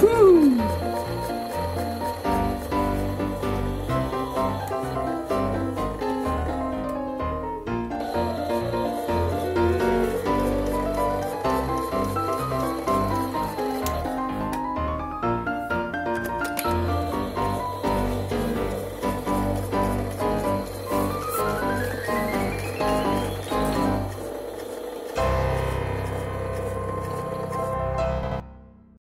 Whew.